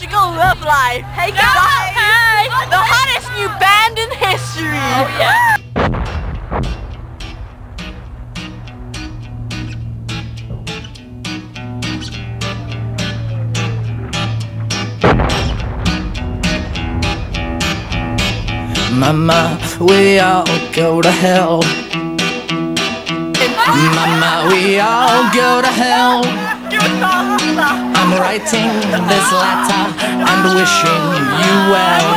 Magical Love Life. Hey guys! Hey! The hottest new band in history! Oh yeah! Mama, we all go to hell. Mama, we all go to hell. I'm writing this letter and wishing you well.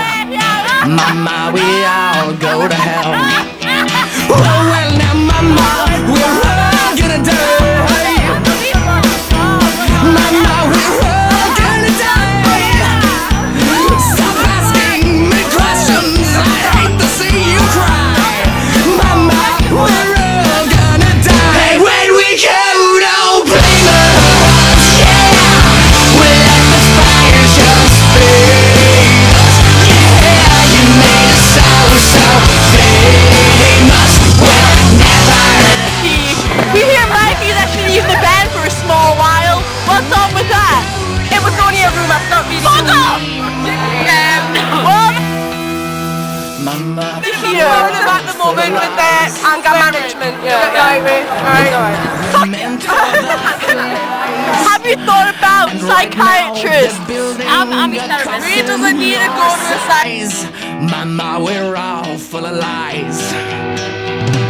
Mama, we all go to hell. Mama. here at the moment with their anger management. Yeah. meant for the Have you thought about psychiatrists? I'm, I'm a therapist. He doesn't need to go to a psych. Mama, we're all full of lies.